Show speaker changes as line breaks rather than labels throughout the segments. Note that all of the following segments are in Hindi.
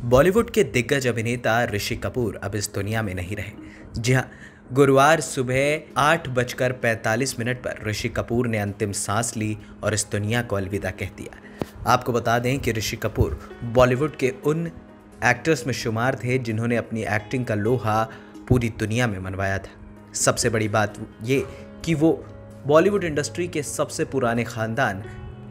बॉलीवुड के दिग्गज अभिनेता ऋषि कपूर अब इस दुनिया में नहीं रहे। जी हाँ गुरुवार सुबह आठ बजकर पैंतालीस मिनट पर ऋषि कपूर ने अंतिम सांस ली और इस दुनिया को अलविदा कह दिया। आपको बता दें कि ऋषि कपूर बॉलीवुड के उन एक्टर्स में शुमार थे जिन्होंने अपनी एक्टिंग का लोहा पूरी दुनिया में मनवाया था। सबसे बड़ी बात ये कि वो बॉलीवुड इंडस्ट्री के सबसे पुराने ख़ानदान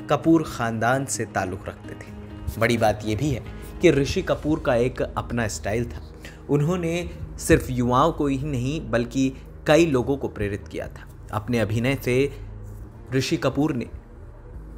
कपूर ख़ानदान से ताल्लुक़ रखते थे। बड़ी बात यह भी है कि ऋषि कपूर का एक अपना स्टाइल था। उन्होंने सिर्फ़ युवाओं को ही नहीं, बल्कि कई लोगों को प्रेरित किया था। अपने अभिनय से ऋषि कपूर ने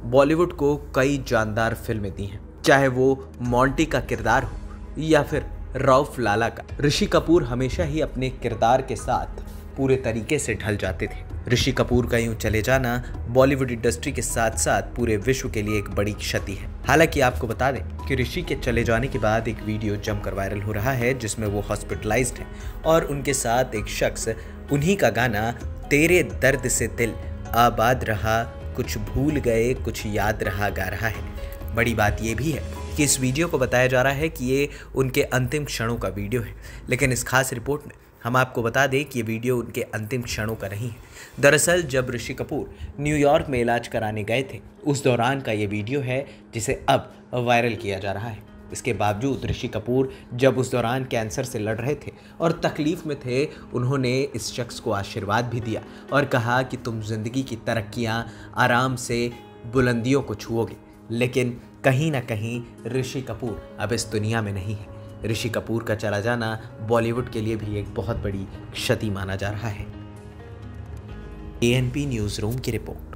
बॉलीवुड को कई जानदार फ़िल्में दी हैं। चाहे वो मॉन्टी का किरदार हो या फिर रौफ लाला का। ऋषि कपूर हमेशा ही अपने किरदार के साथ पूरे तरीके से ढल जाते थे। ऋषि कपूर का यूँ चले जाना बॉलीवुड इंडस्ट्री के साथ साथ पूरे विश्व के लिए एक बड़ी क्षति है। हालाँकि आपको बता दें कि ऋषि के चले जाने के बाद एक वीडियो जमकर वायरल हो रहा है, जिसमें वो हॉस्पिटलाइज्ड है और उनके साथ एक शख्स, उन्हीं का गाना तेरे दर्द से दिल, आबाद रहा, कुछ भूल गए, कुछ याद रहा गा रहा है। बड़ी बात यह भी है कि इस वीडियो को बताया जा रहा है कि ये उनके अंतिम क्षणों का वीडियो है, लेकिन इस खास रिपोर्ट में हम आपको बता दें कि ये वीडियो उनके अंतिम क्षणों का नहीं है। दरअसल, जब ऋषि कपूर न्यूयॉर्क में इलाज कराने गए थे, उस दौरान का ये वीडियो है, जिसे अब वायरल किया जा रहा है। इसके बावजूद ऋषि कपूर जब उस दौरान कैंसर से लड़ रहे थे और तकलीफ़ में थे, उन्होंने इस शख्स को आशीर्वाद भी दिया और कहा कि तुम ज़िंदगी की तरक्कियाँ आराम से बुलंदियों को छुओगे। लेकिन कहीं ना कहीं ऋषि कपूर अब इस दुनिया में नहीं है। ऋषि कपूर का चला जाना बॉलीवुड के लिए भी एक बहुत बड़ी क्षति माना जा रहा है। ए न्यूज़ रूम की रिपोर्ट।